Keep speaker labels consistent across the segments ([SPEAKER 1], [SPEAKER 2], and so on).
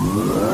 [SPEAKER 1] DJ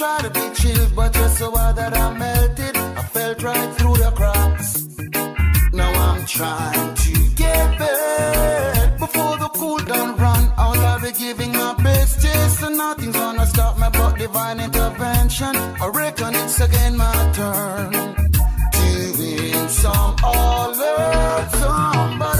[SPEAKER 2] Try to be chill, but you're so hard that I melted. I felt right through the cracks. Now I'm trying to get back before the cool down run. All I'll be giving my best, just so nothing's gonna stop me but divine intervention. I reckon it's again my turn to win some all love somebody.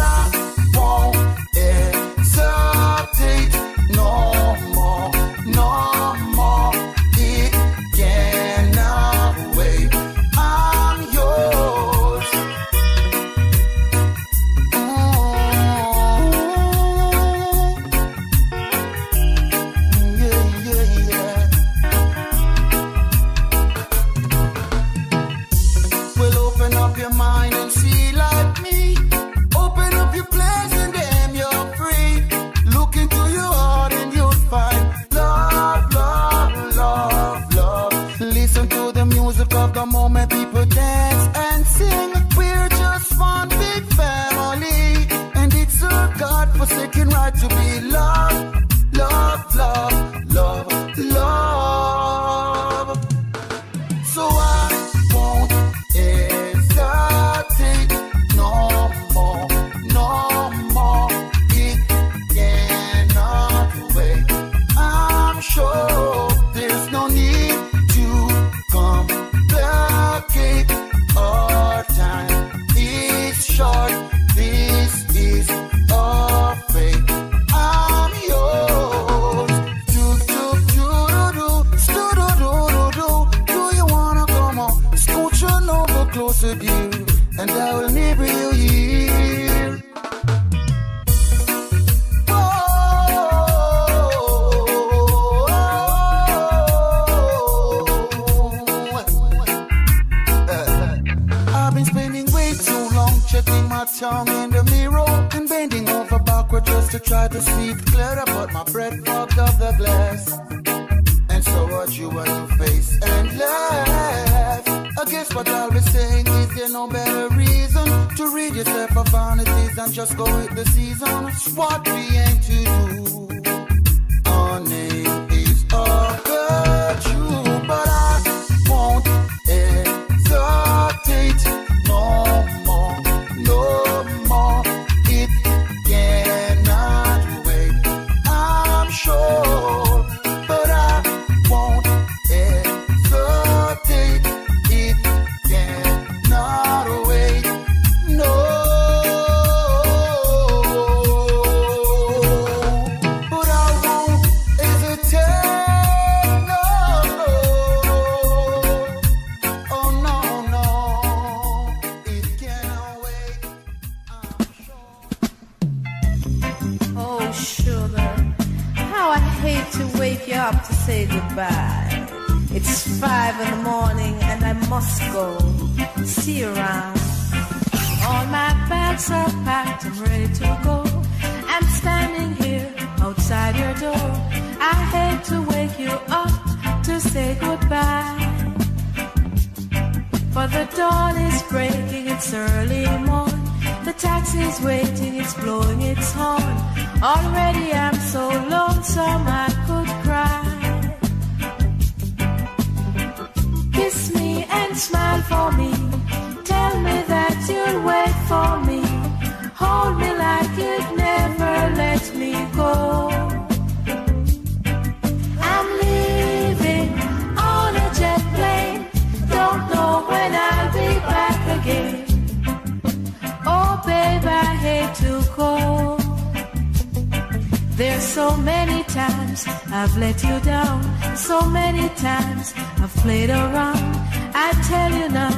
[SPEAKER 2] There's so
[SPEAKER 3] many times I've let you down, so many times I've played around. I tell you now,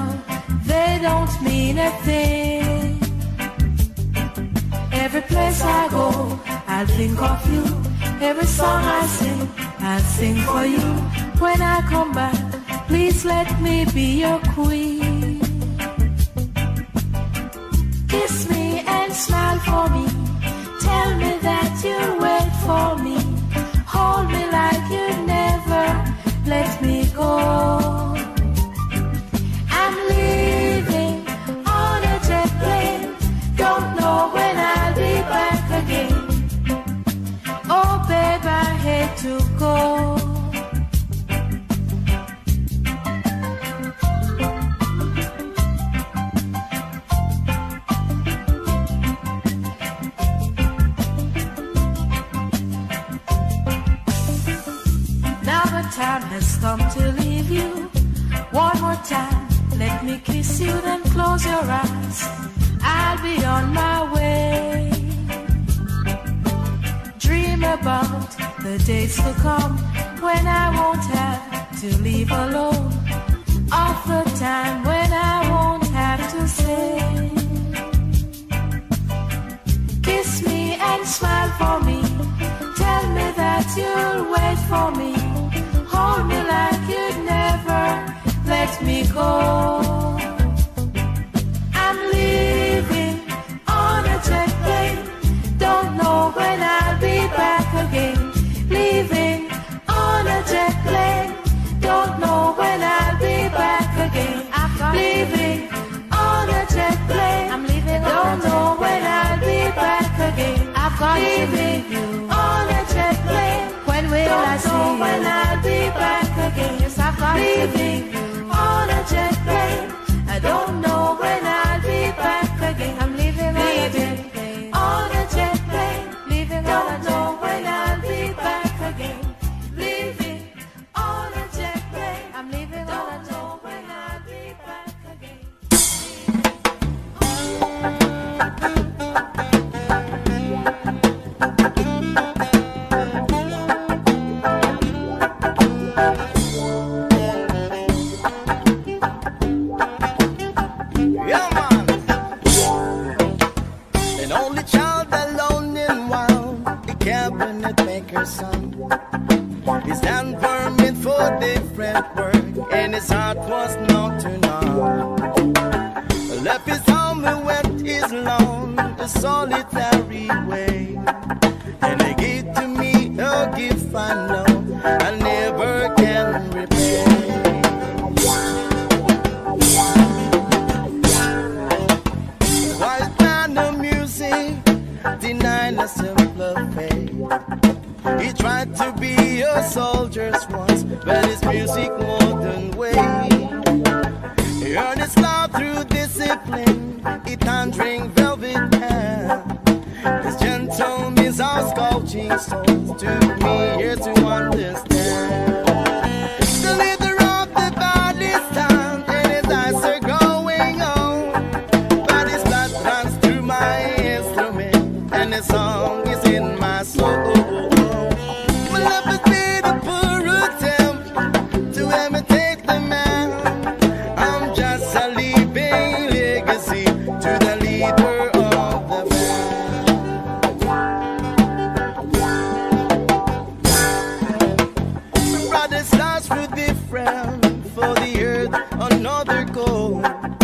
[SPEAKER 3] they don't mean a thing. Every place I go, I think of you. Every song I sing, I sing for you. When I come back, please let me be your queen. Kiss me and smile for me. Tell me that for me. days will come when I won't have to leave alone. Of the time when I won't have to say. Kiss me and smile for me. Tell me that you'll wait for me. Hold me like you'd never let me go.
[SPEAKER 4] Sorry,
[SPEAKER 1] baby.
[SPEAKER 5] Thank
[SPEAKER 1] you.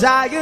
[SPEAKER 5] Soon,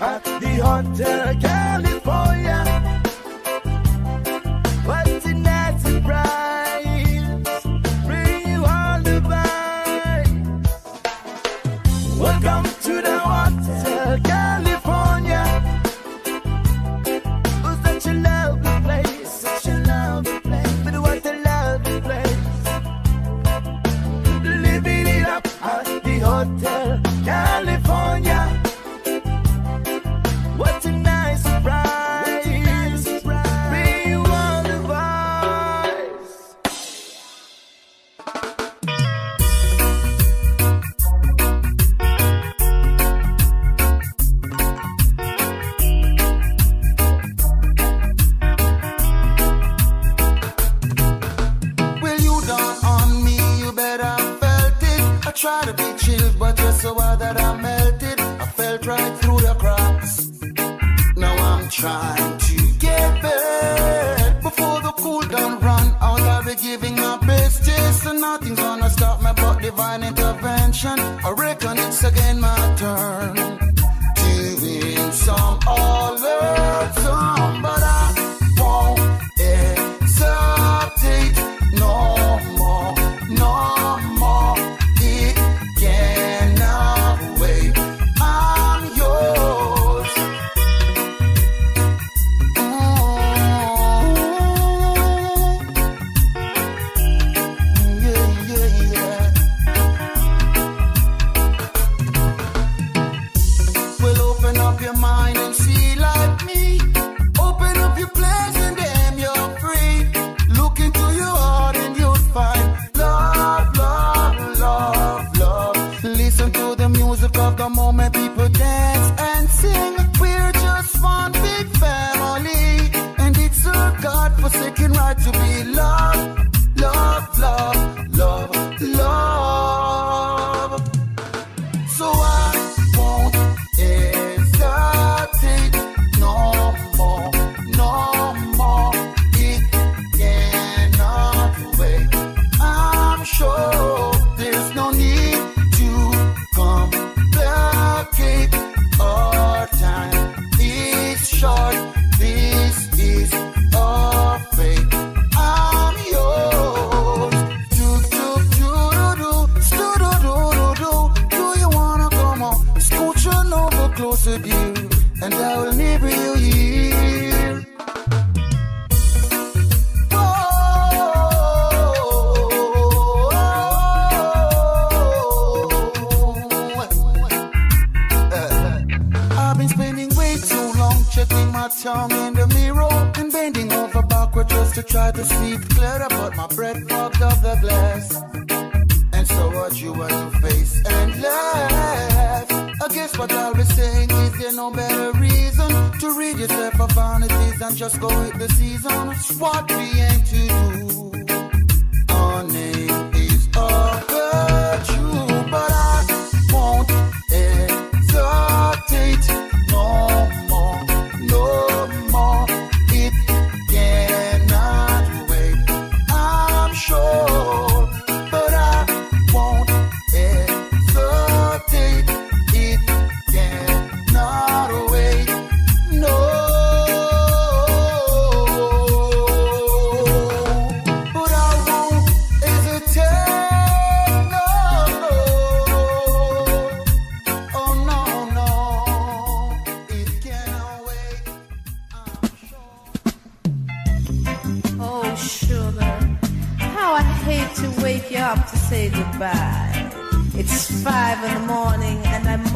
[SPEAKER 5] at the
[SPEAKER 2] Hunter Camp.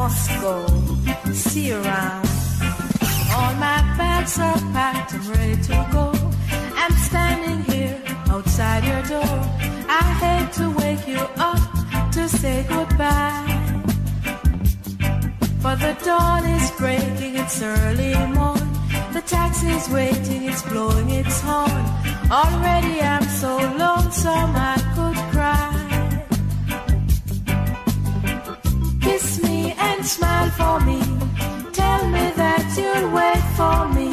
[SPEAKER 2] And go.
[SPEAKER 3] See you around. All my bags are packed, I'm ready to go. I'm standing here outside your door. I hate to wake you up to say goodbye. But the dawn is breaking, it's early morn. The taxi's waiting, it's blowing its horn. Already I'm so lonesome I could cry. Smile for me. Tell me that you'll wait for me.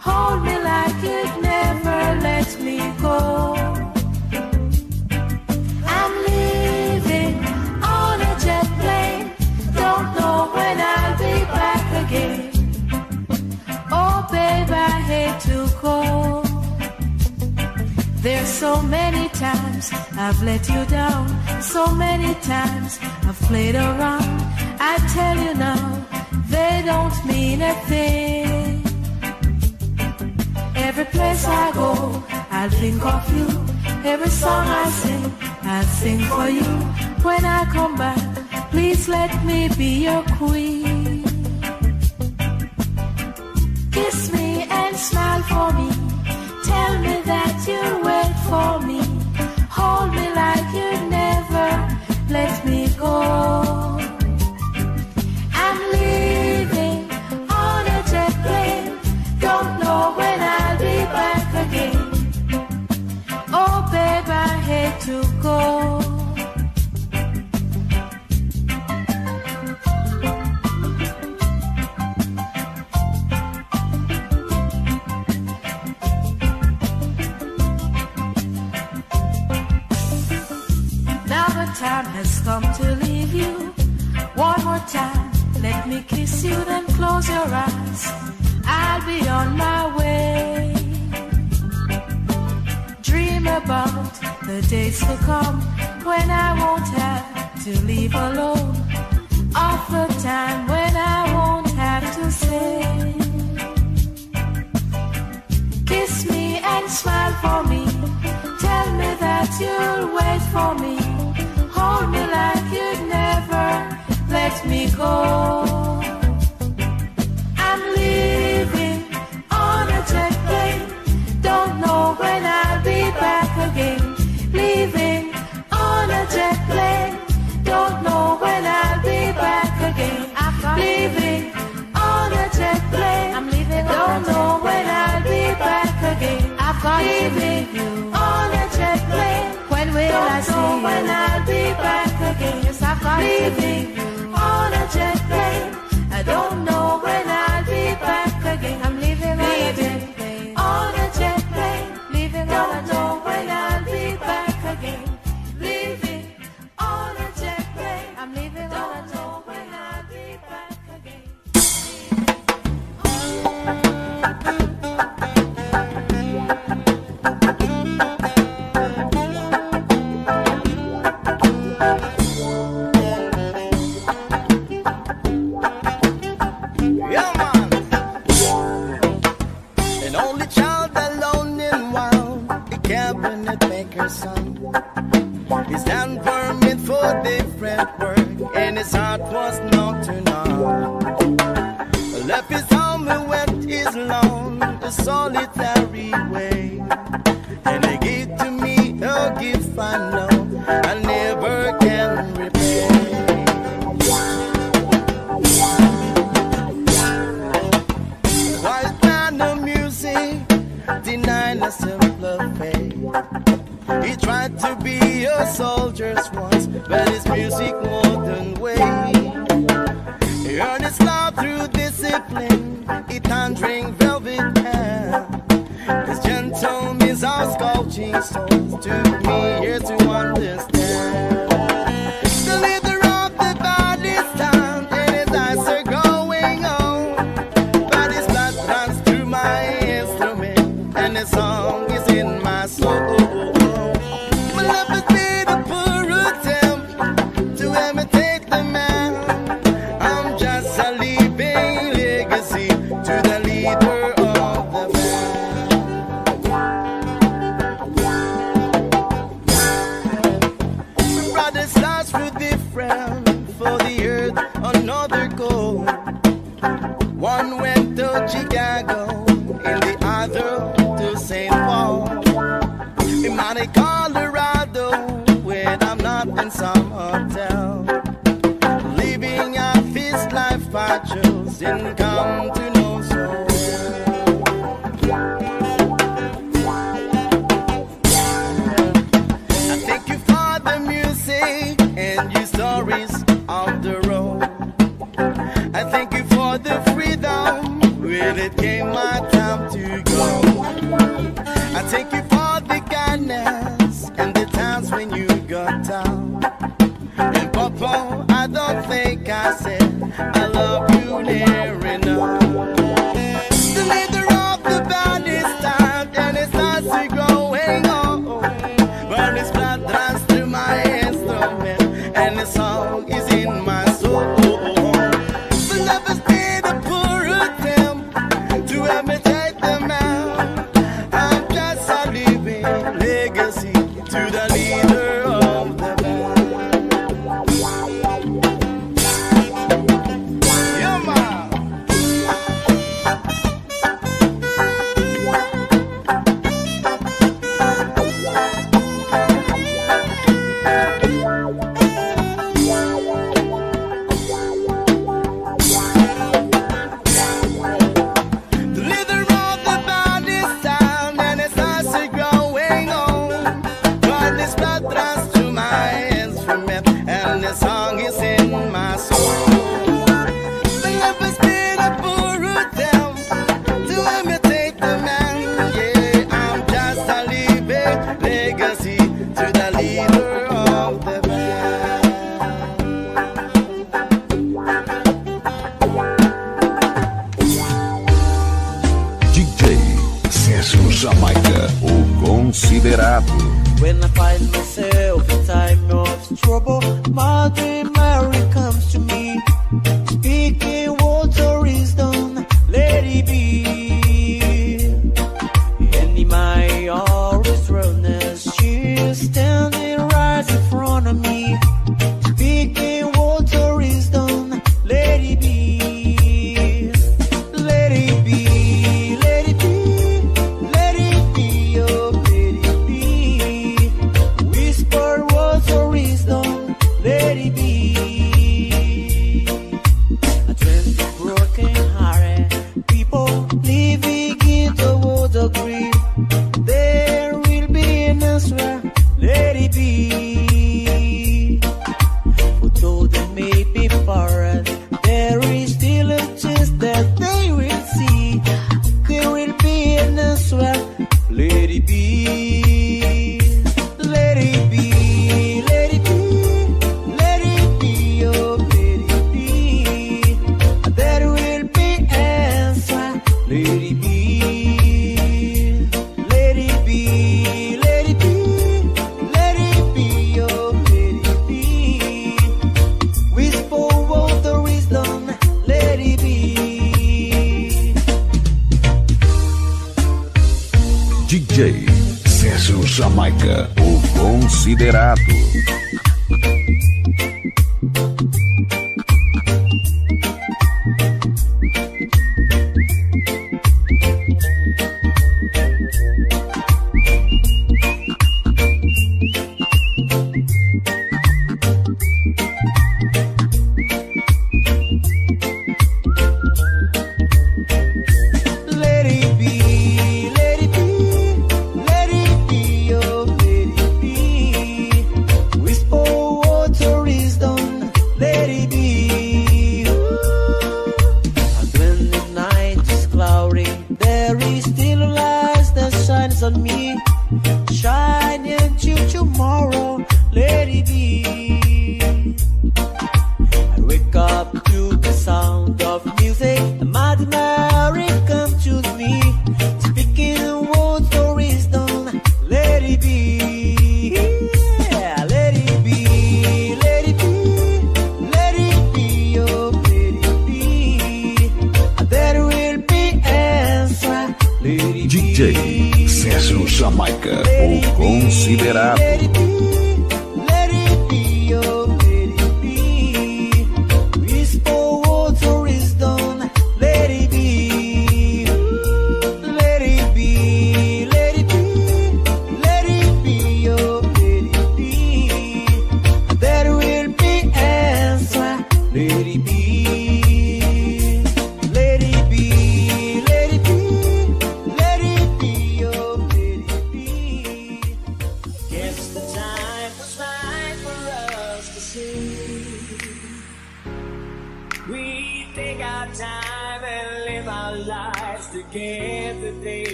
[SPEAKER 3] Hold me like you'd never let me go. I'm leaving on a jet plane. Don't know when I'll be back again. Oh, babe, I hate to go. There's so many times I've let you down. So many times I've played around. I tell you now, they don't mean a thing. Every place I go, I'll think of you. Every song I sing, I'll sing for you. When I come back, please let me be your queen. Kiss me and smile for me. Tell me that you'll wait for me. Hold me like you'd never let me go. Come to leave you. One more time, let me kiss you, then close your eyes. I'll be on my way. Dream about the days to come when I won't have to leave alone. Of the time when I won't have to say. Kiss me and smile for me. Tell me that you'll wait for me. Hold me like you'd never let me go. I'm leaving on a jet plane. Don't know when I'll be back again. Leaving on a jet plane. Don't know when I'll be back again. Leaving on a jet plane. I'm leaving. Don't know when I'll be back again. I've got leaving you on a jet plane. When will Don't I see you? Back again. Yes, I've got leaving on a jet plane. I don't know when
[SPEAKER 5] but his music. He earned his love through discipline, he thundering velvet hair. His gentle means of sculpting souls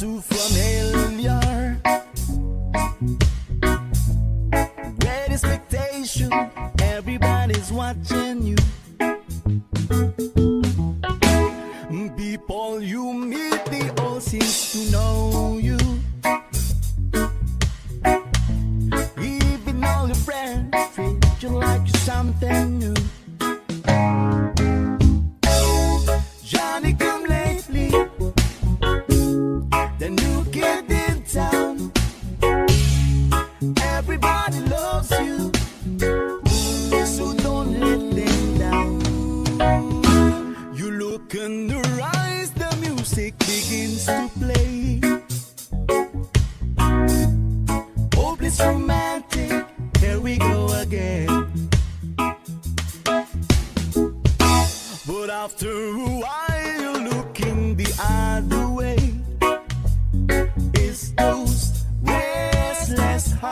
[SPEAKER 6] this
[SPEAKER 5] sounds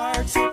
[SPEAKER 5] hearts